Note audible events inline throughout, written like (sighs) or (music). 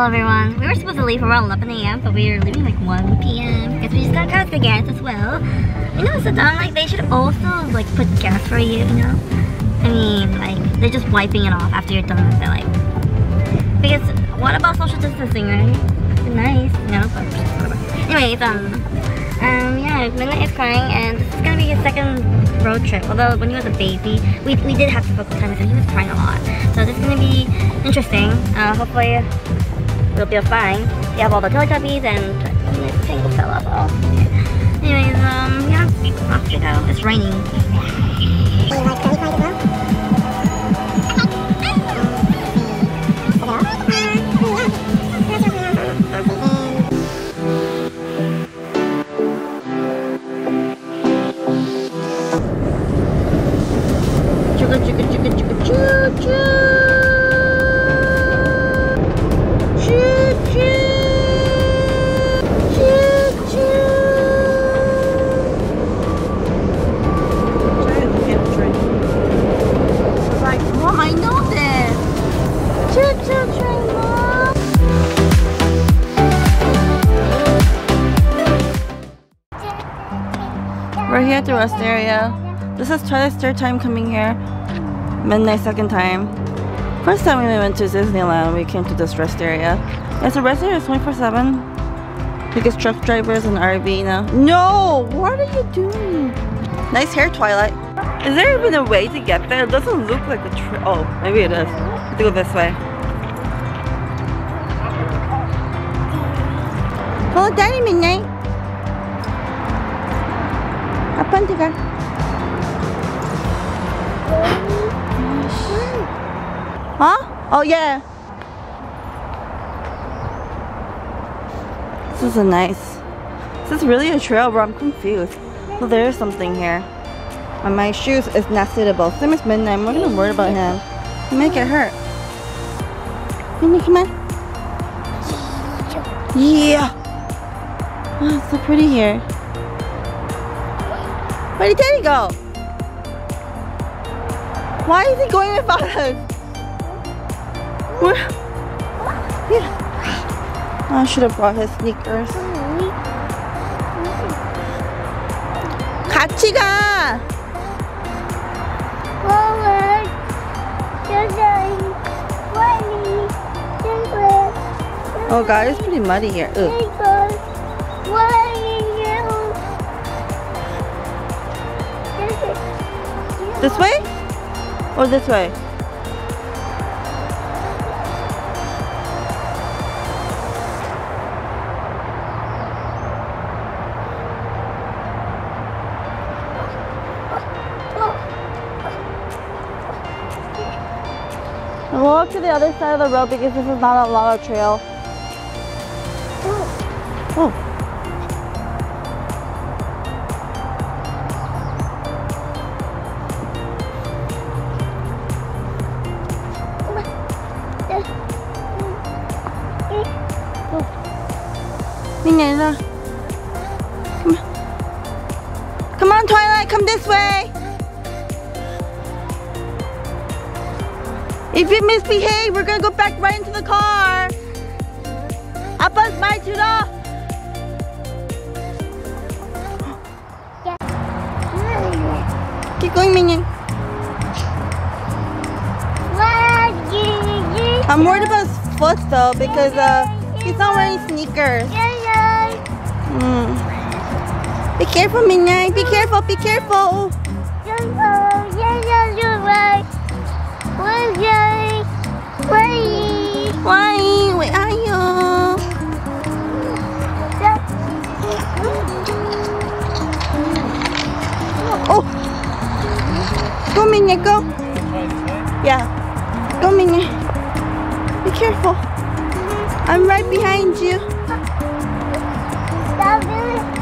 Hello everyone. We were supposed to leave around 11 a.m. but we are leaving like 1 p.m. because we just got Costco gas as well. You know, so dumb. Like they should also like put gas for you. You know. I mean, like they're just wiping it off after you're done with it. Like because what about social distancing, right? It's nice, you know. But. Anyways, um, um, yeah, Midnight is crying, and this is gonna be his second road trip. Although when he was a baby, we, we did have to focus time because he was crying a lot. So this is gonna be interesting. Uh, hopefully it'll be fine. You have all the Teletubbies and the tangle fell off. Oh. Anyways, um, yeah, off we go. It's raining. Chugga chugga chugga choo choo. Choo here at the rest area. This is Twilight third time coming here. Midnight second time. First time we went to Disneyland, we came to this rest area. It's a rest area 24-7. Because truck drivers and RV now. No! What are you doing? Nice hair, Twilight. Is there even a way to get there? It doesn't look like a trail. Oh, maybe it is. Let's go this way. Follow Daddy, Midnight. Ponte ka. Huh? Oh yeah. This is a nice. This Is really a trail, bro? I'm confused. Well, there is something here. And my shoes is not suitable. Same as midnight. We're gonna worry about him. Make it hurt. Come on, come on. Yeah. Oh, it's so pretty here. Where did Teddy go? Why is he going without us? Where? Yeah. I should have brought his sneakers. 같이 가. Oh God, it's pretty muddy here. Ugh. This way? Or this way? And We'll walk to the other side of the road because this is not a lot of trail. Oh. Come on. Come on, Twilight, come this way. If you misbehave, we're gonna go back right into the car. Appa's my chulo. (gasps) Keep going, Minion. I'm worried about his foot though because uh, he's not wearing sneakers. Mm. Be careful, Minion. Be careful. Be careful. Why? Where are you? Oh! Go, Minion. Go. Yeah. Go, Minion. Be careful. I'm right behind you. Oh, Minion,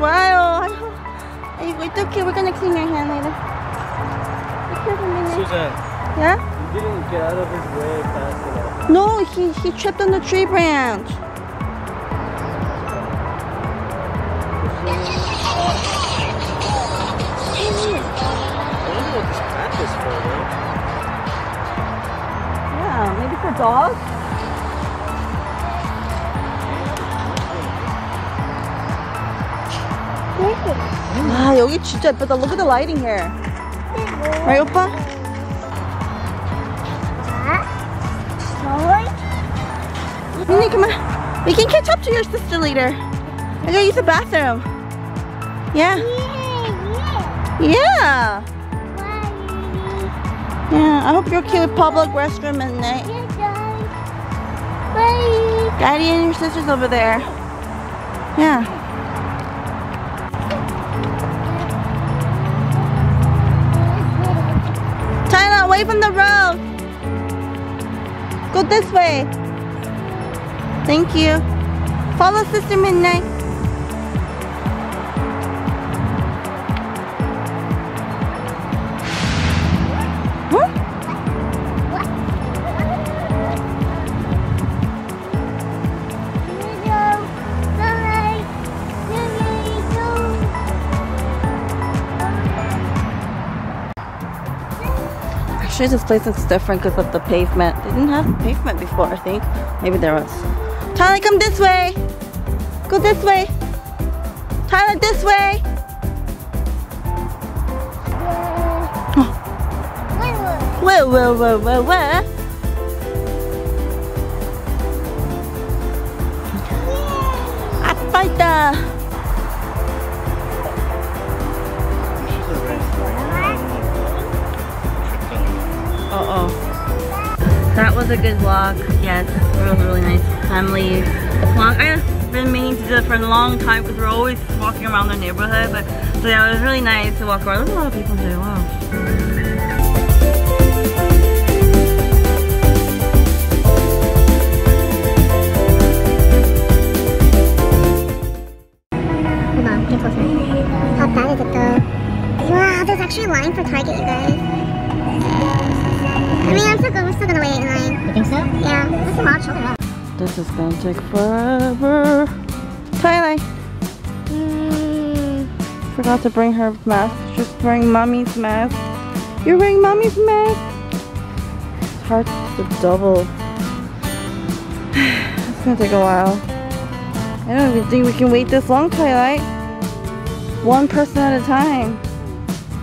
no, he's got ayo, ayo. Ayo, it's okay. We're gonna clean your hand later. Be careful, Minnie. Susan, Yeah? you didn't get out of his way fast enough. No, he he tripped on the tree branch. I wonder what this path is for, though. Yeah, maybe for dogs. 아 여기 진짜 예쁘다. Look at the lighting here. Right, 오빠? Minnie, come on. We can catch up to your sister later. I gotta use the bathroom. Yeah. Yeah. Yeah. I hope you're okay with public restroom at night. Daddy and your sister's over there. Yeah. Away from the road. Go this way. Thank you. Follow Sister Midnight. sure this place looks different because of the pavement. They didn't have pavement before, I think. Maybe there was. Tyler, come this way! Go this way! Tyler, this way! Oh. (gasps) Where, where, where, where, I fight the. That was a good walk. Yes, it was really nice family walk. I've been meaning to do it for a long time because we're always walking around the neighborhood. But so yeah, it was really nice to walk around. There's a lot of people too. Wow. Actually line for Target, you guys. I mean, I'm still good. We're still gonna wait in line. You think so? Yeah, there's a lot of children. This is gonna take forever. Twilight. Mm, forgot to bring her mask. She's wearing mommy's mask. You're wearing mommy's mask. It's hard to double. (sighs) It's gonna take a while. I don't even think we can wait this long, Twilight. One person at a time.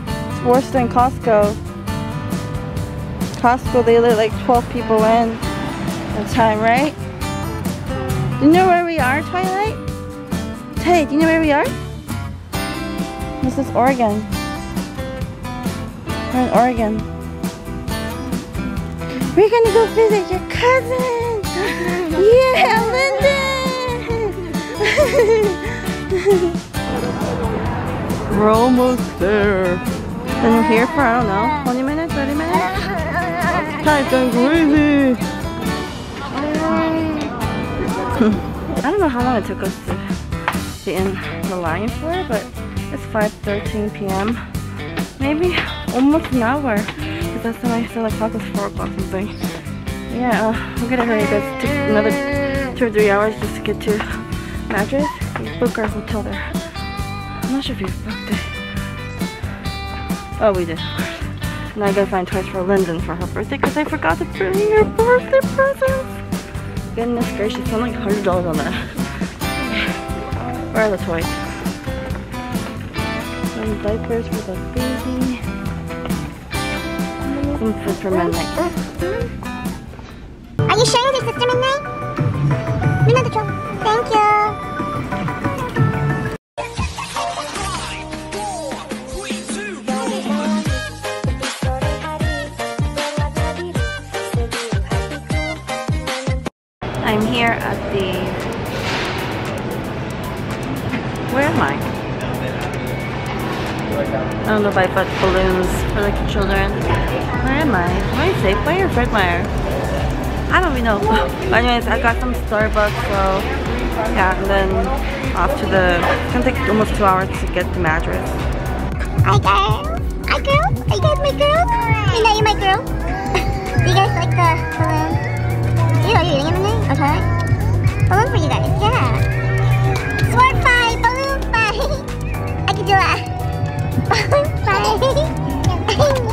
It's worse than Costco. Costco, they let like 12 people in at a time, right? Do you know where we are, Twilight? Hey, do you know where we are? This is Oregon. We're in Oregon. We're gonna go visit your cousin! (laughs) yeah, Lyndon! (laughs) We're almost there. Been here for, I don't know, 20 minutes? I don't know how long it took us to be in the line for, but it's 5.13 p.m. Maybe almost an hour. Because that's when I said the clock was 4 o'clock something. Yeah, uh, I'm gonna hurry because it took another two or three hours just to get to Madras. We booked our hotel there. I'm not sure if we booked it. Oh, we did, of course. Now I gotta find toys for Lyndon for her birthday because I forgot to bring her birthday presents. Goodness gracious, I'm like $100 on that. Where are the toys? Some diapers for the baby. Some food for midnight. Are you sure this is Sister Midnight? Another truck. Thank you. At the. Where am I? I don't know if I bought balloons for the children. Where am I? Am I Safeway or Fred Meyer? I don't even know. But (laughs) anyways, I got some Starbucks, so yeah, and then off to the, it's gonna take almost two hours to get to Madras. Hi guys. Hi girl. Are you guys my girl? You know you're my girl. Do (laughs) you guys like the balloon? Yeah, you're eating anything? Okay. Balloon for you guys. Yeah. Sword fight. Balloon fight. (laughs) I can do that. (laughs) Balloon fight. (laughs)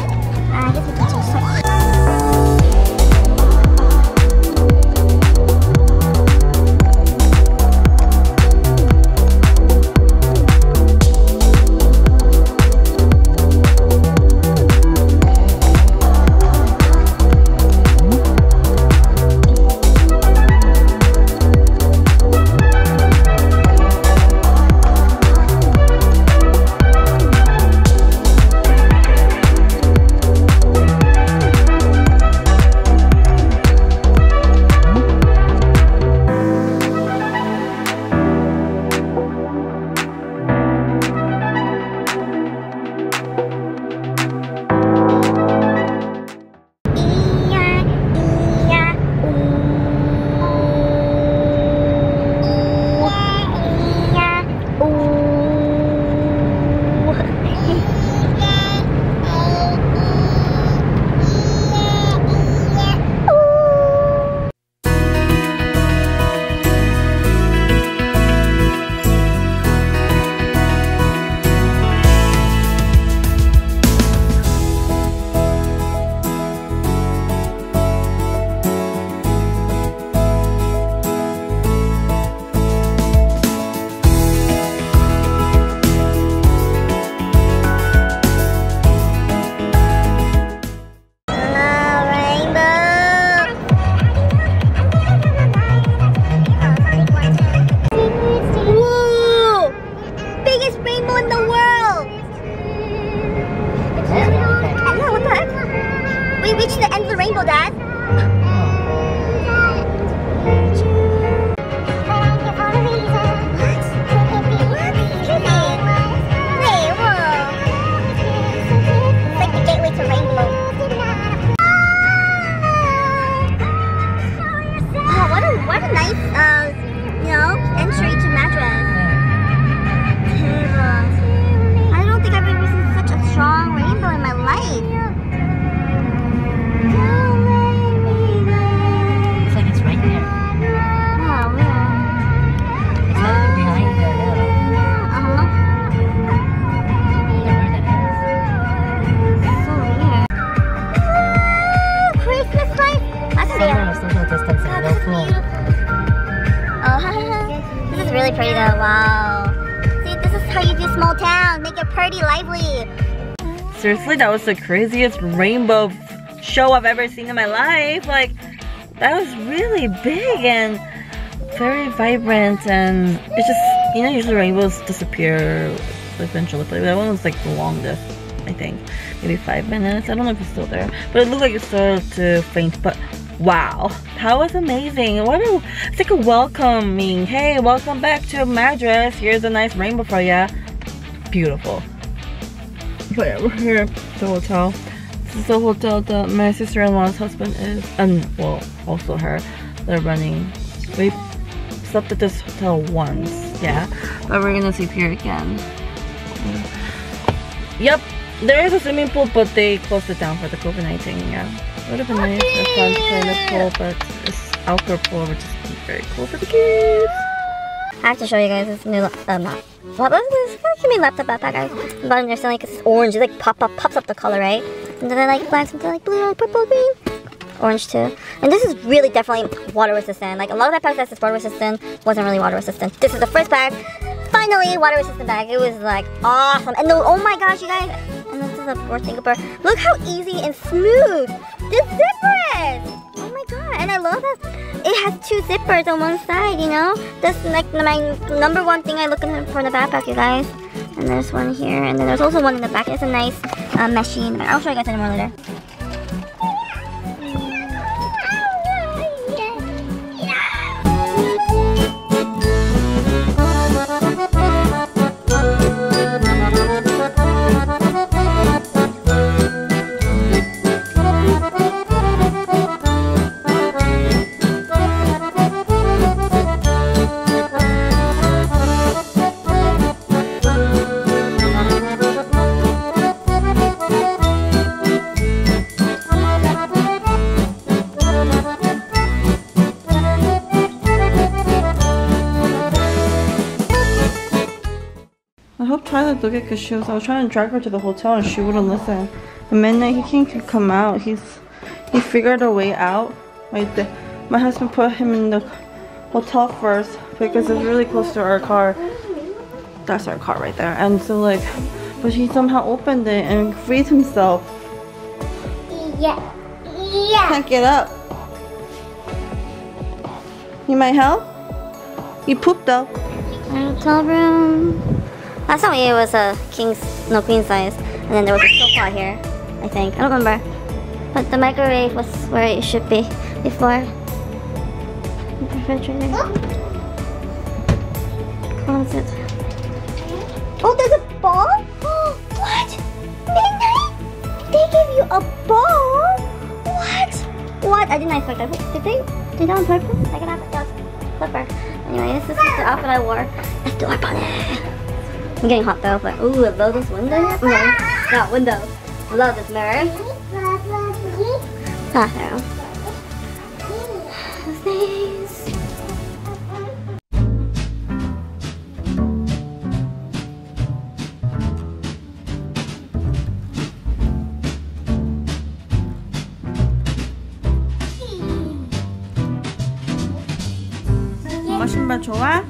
distancing. God, No this is Oh, (laughs) this is really pretty though. Wow. See, this is how you do small town. Make it pretty, lively. Seriously, that was the craziest rainbow show I've ever seen in my life. Like, that was really big and very vibrant, and it's just, you know, usually rainbows disappear eventually, but that one was like the longest, I think. Maybe five minutes. I don't know if it's still there, but it looked like it started to faint, but wow, that was amazing. What a, it's like a welcoming. Hey, welcome back to Madras. Here's a nice rainbow for ya. Beautiful. But yeah, we're here at the hotel. This is the hotel that my sister-in-law's husband is, and well, also her. They're running. We slept at this hotel once, yeah, but we're gonna sleep here again. Yep, there is a swimming pool, but they closed it down for the COVID-19. Yeah, would have been nice if fun to play in the pool, but it's outdoor pool, which is very cool for the kids. I have to show you guys this new uh, not what was this? Give me laptop backpack, bottom there's like it's orange. It like pop up pops up the color, right? And then I like black, something like blue, purple, green, orange too. And this is really definitely water resistant. Like a lot of backpacks that says water resistant wasn't really water resistant. This is the first bag. Finally, water resistant bag. It was like awesome. And the, oh my gosh, you guys. And this is a fourth thing. Look how easy and smooth this zipper. Oh my god. And I love that it has two zippers on one side, you know? That's like my number one thing I look for in the backpack, you guys. And there's one here, and then there's also one in the back. It's a nice uh, meshy in the back. I'll show you guys any later. look at because she was. I was trying to drag her to the hotel and she wouldn't listen. And midnight he can't come out. He's he figured a way out there. My husband put him in the hotel first because it's really close to our car. That's our car right there. And so like, but he somehow opened it and freed himself. Yeah. Yeah. Can't get up. You might help? You pooped though. Hotel room. Last time it was a king's, no queen size, and then there was a sofa here. I think I don't remember, but the microwave was where it should be before. Refrigerator. Closet. Oh, there's a ball. what? Midnight? They gave you a ball? What? What? I didn't expect that. Did they? Did they on purpose? I can have it. Yes. Flipper. Anyway, this is the outfit I wore. Let's do our bonnet. I'm getting hot though, but ooh, I love this window. No, not window. I love this mirror. Bathroom. Nice. 엄마 신발 좋아?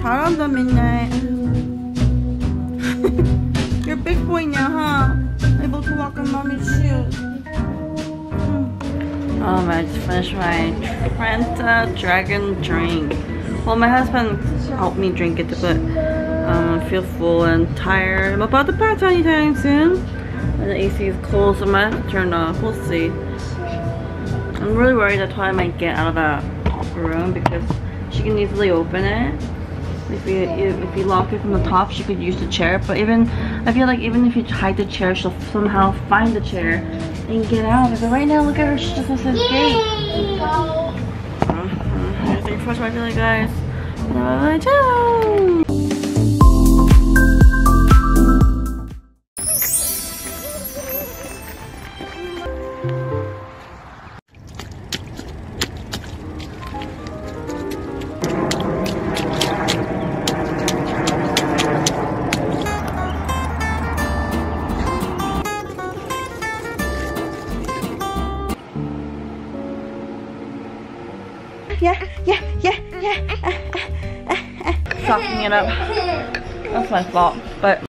잘한다 midnight. You're boy now, huh? Able to walk in mommy's shoes. Um, I just finished my Trenta Dragon drink. Well, my husband helped me drink it, but um, I feel full and tired. I'm about to pass anytime soon. And the AC is cold, so I have to turn off. We'll see. I'm really worried that's that Toy might get out of that room because she can easily open it. If you if you lock it from the top, she could use the chair. But even I feel like even if you hide the chair, she'll somehow find the chair and get out. But right now, look at her. She just has to escape. Mhm. I think first my feeling, guys. Bye bye. My fault, but.